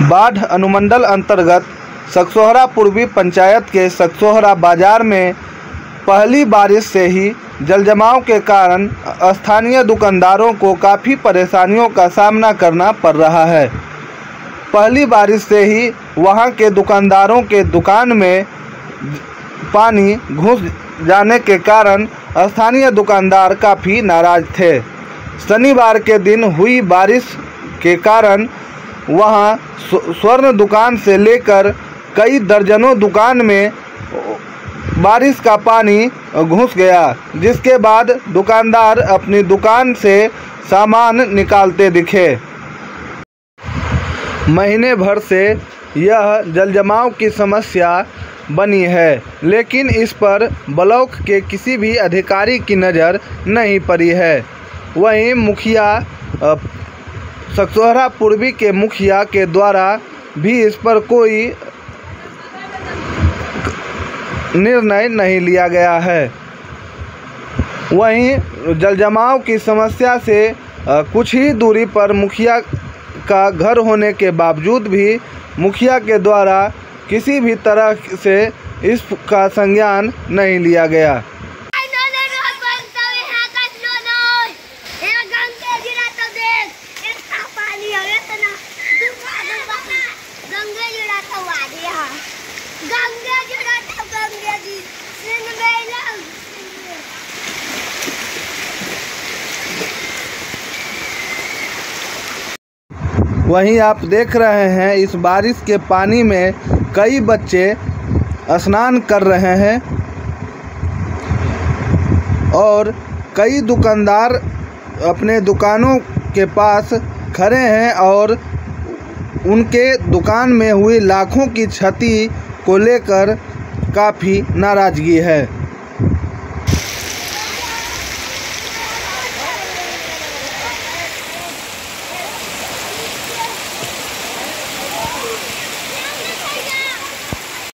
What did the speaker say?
बाढ़ अनुमंडल अंतर्गत सकसोहरा पूर्वी पंचायत के सकसोहरा बाज़ार में पहली बारिश से ही जलजमाव के कारण स्थानीय दुकानदारों को काफ़ी परेशानियों का सामना करना पड़ रहा है। पहली बारिश से ही वहाँ के दुकानदारों के दुकान में पानी घुस जाने के कारण स्थानीय दुकानदार काफ़ी नाराज़ थे। शनिवार के दिन हुई बारिश के कारण वहाँ स्वर्ण दुकान से लेकर कई दर्जनों दुकान में बारिश का पानी घुस गया, जिसके बाद दुकानदार अपनी दुकान से सामान निकालते दिखे। महीने भर से यह जलजमाव की समस्या बनी है, लेकिन इस पर ब्लॉक के किसी भी अधिकारी की नज़र नहीं पड़ी है। वहीं मुखिया सकसोहरा पूर्वी के मुखिया के द्वारा भी इस पर कोई निर्णय नहीं लिया गया है। वहीं जलजमाव की समस्या से कुछ ही दूरी पर मुखिया का घर होने के बावजूद भी मुखिया के द्वारा किसी भी तरह से इसका संज्ञान नहीं लिया गया। वहीं आप देख रहे हैं, इस बारिश के पानी में कई बच्चे स्नान कर रहे हैं और कई दुकानदार अपने दुकानों के पास खड़े हैं और उनके दुकान में हुई लाखों की क्षति को लेकर काफ़ी नाराज़गी है।